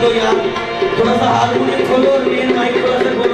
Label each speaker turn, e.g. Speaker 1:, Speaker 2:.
Speaker 1: दो यार। थोड़ा सा हारमोनियम खोलो और मेन माइक थोड़ा सा